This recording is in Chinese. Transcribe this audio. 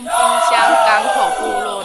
东滨乡港口部落。